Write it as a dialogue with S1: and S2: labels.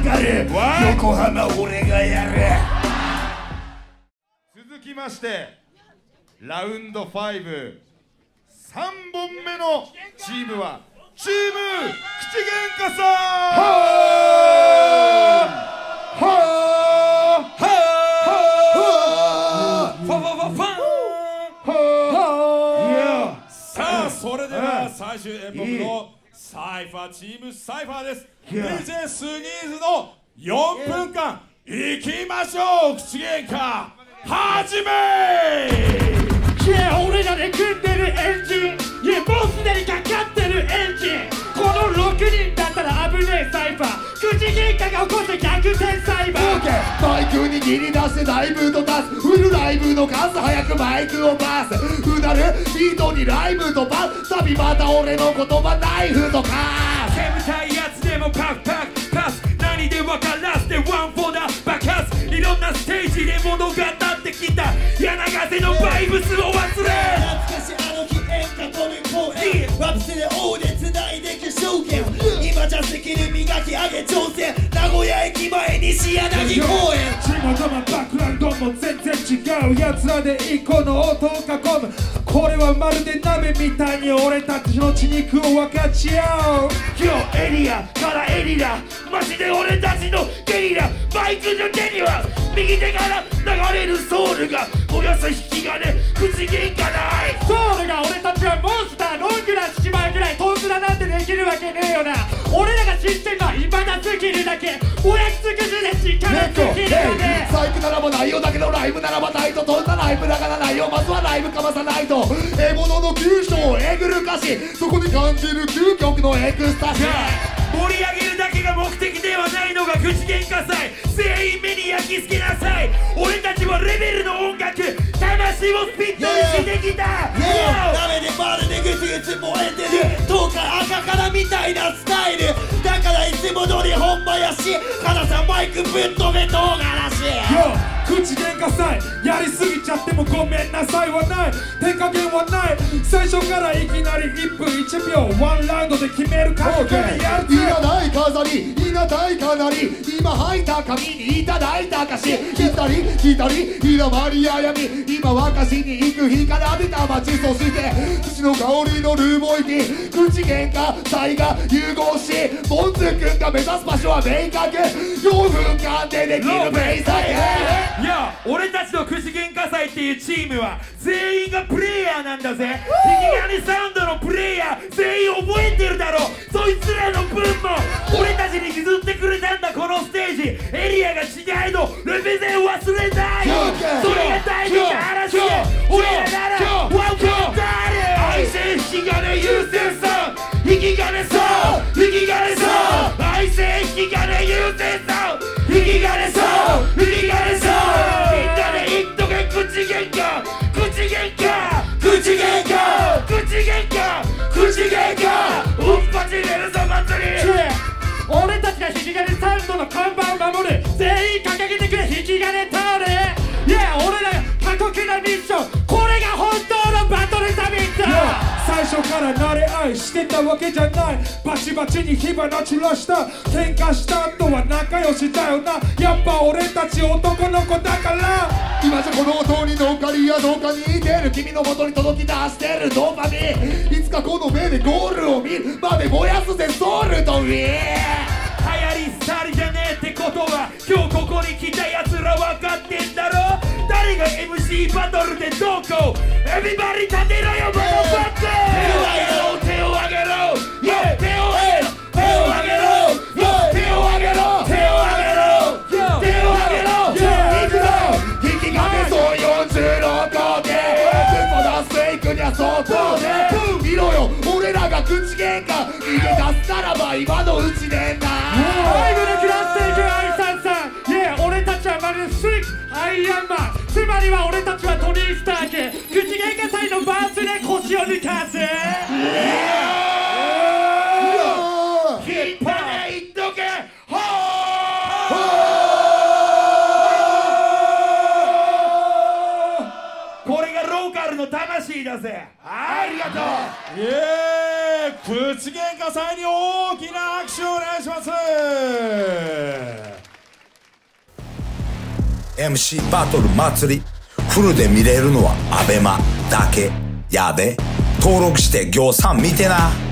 S1: かる
S2: わい
S1: 横浜俺がやる。
S2: 続きましてラウンド53本目のチームはチーム口喧嘩さん!
S3: ファファファファンさあそれでは最終演目のサイファーチームサイファーです。DJ スニーズの4分間。いきましょう口喧嘩。始め
S4: いや俺らで組んでるエンジン。いやもうすでにかかってるエンジン。この6人だったら危ねえサイファー口喧嘩が起こって逆転サイバー
S1: マイク握り出してライブと出すフルライブの数早くマイクを回すうなるビートにライブとパス。旅また俺の言葉ナイフとか。
S3: 煙たいやつでもパクパクパス。何で分からせてワンフォーダ爆発いろんなステージで物語ってきた。柳ヶ瀬のバイブスを忘れ。
S5: 懐かしあの日演歌コミ公演ワプセで王で繋磨き上げ挑戦。名古屋駅前西柳公園。
S4: 地元もバックラウンドも全然違う奴らで一個の音を囲む。これはまるで鍋みたいに俺たちの血肉を分かち合う。
S1: 今日エリアからエリラマジで俺たちのゲリラ。マイクの手には右手から流れるソウルが。燃やす引き金。
S4: だけおやつくずで力スキルだね
S1: サイクならば内容だけどライブならばないとどんなライブだから内容まずはライブかまさないと。獲物の急所をえぐる歌詞そこに感じる究極のエクスタシー。
S3: 盛り上げるだけが目的ではないのが口喧嘩祭。全員目に焼き付けなさい。俺たちはレベルの音楽魂をスピットにしてきた。
S5: Yeah 鍋でまるでグツグツ燃えてる。どうか赤からみたいなスタイルだからいつも通り本場やし花さんマイクぶっ飛べ唐辛子。
S4: よ口喧嘩さえやりすぎちゃってもごめんなさいはない。手加減はない。最初からいきなり1分1秒ワンラウンドで決める覚悟でやる
S1: いらない飾りかなり今吐いた紙にいただいた証左左いらまりあやみ今若しに行く日から出た街。そして土の香りのルーボイティ口喧嘩祭が融合しモンズ君が目指す場所は明確。4分間でできるベイサイ
S3: いや俺たちの口喧嘩祭っていうチームは全員がプレイヤーなんだぜ。引き金サウンドのプレイヤー全員覚えてるだろ。そいつらの分も俺たちに譲ってくれ。たんだこのステージ。エリアが違いの。レベゼン忘れない。それが大事な
S4: 初から慣れ合いしてたわけじゃない。バチバチに火花散らした喧嘩した後は仲良しだよな。やっぱ俺たち男の子だから。
S1: 今じゃこの音に乗っかりやどうかにいてる。君の元に届き出してるドーパミン。いつかこの目でゴールを見る。まで燃やすぜソウルとウィー
S3: 流行り廃りじゃねえってことは今日ここに来た奴ら分かってんだろ。誰が MC バトルでどうこう。エビバリ立てろよマドバッ
S1: 相当で見ろよ俺らが口喧嘩逃げ出すならば今のうちでんな
S4: アイドルクラステイクアイさんさんいや俺たちはまるでスリックアイアンマンつまりは俺たちはトニー・スターク腰を抜かす
S1: 引っ張れいっとけ。ほ
S3: これがローカルの魂だぜ。
S1: ありがとう。
S3: イエーイ。口喧嘩祭に大きな拍手をお願いします。
S6: MC バトル祭り。フルで見れるのはアベマだけやべ登録して行さん見てな。